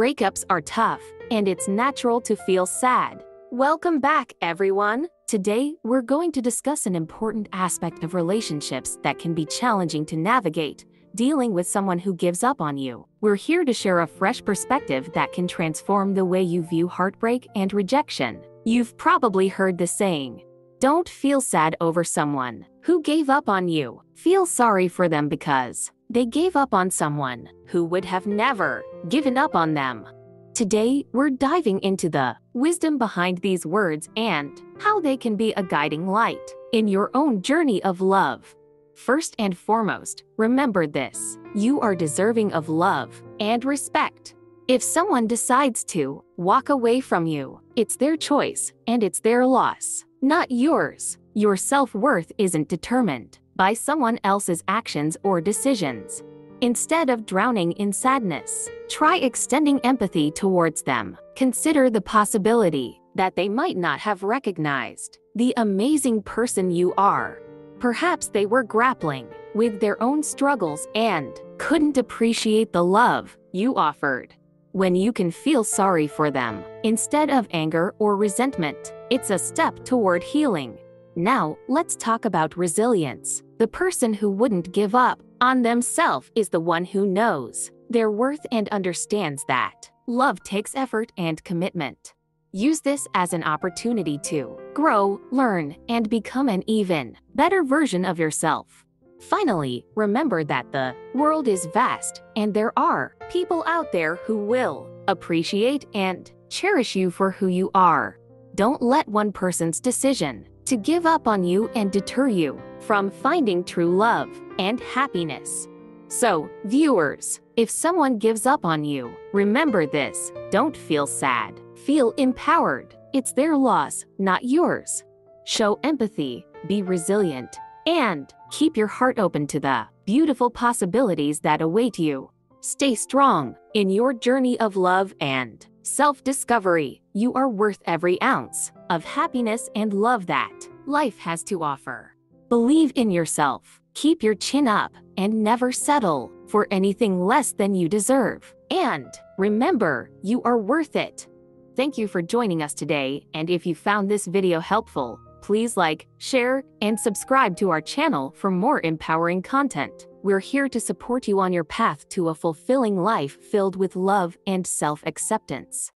Breakups are tough, and it's natural to feel sad. Welcome back, everyone. Today, we're going to discuss an important aspect of relationships that can be challenging to navigate dealing with someone who gives up on you. We're here to share a fresh perspective that can transform the way you view heartbreak and rejection. You've probably heard the saying, don't feel sad over someone who gave up on you. Feel sorry for them because they gave up on someone who would have never given up on them. Today, we're diving into the wisdom behind these words and how they can be a guiding light in your own journey of love. First and foremost, remember this you are deserving of love and respect. If someone decides to walk away from you, it's their choice and it's their loss, not yours. Your self worth isn't determined by someone else's actions or decisions. Instead of drowning in sadness, try extending empathy towards them. Consider the possibility that they might not have recognized the amazing person you are Perhaps they were grappling with their own struggles and couldn't appreciate the love you offered. When you can feel sorry for them, instead of anger or resentment, it's a step toward healing. Now, let's talk about resilience. The person who wouldn't give up on themselves is the one who knows their worth and understands that love takes effort and commitment. Use this as an opportunity to grow, learn, and become an even better version of yourself. Finally, remember that the world is vast and there are people out there who will appreciate and cherish you for who you are. Don't let one person's decision to give up on you and deter you from finding true love and happiness. So, viewers, if someone gives up on you, remember this don't feel sad. Feel empowered. It's their loss, not yours. Show empathy, be resilient, and keep your heart open to the beautiful possibilities that await you. Stay strong in your journey of love and self discovery. You are worth every ounce of happiness and love that life has to offer. Believe in yourself, keep your chin up, and never settle for anything less than you deserve. And remember, you are worth it. Thank you for joining us today, and if you found this video helpful, please like, share, and subscribe to our channel for more empowering content. We're here to support you on your path to a fulfilling life filled with love and self-acceptance.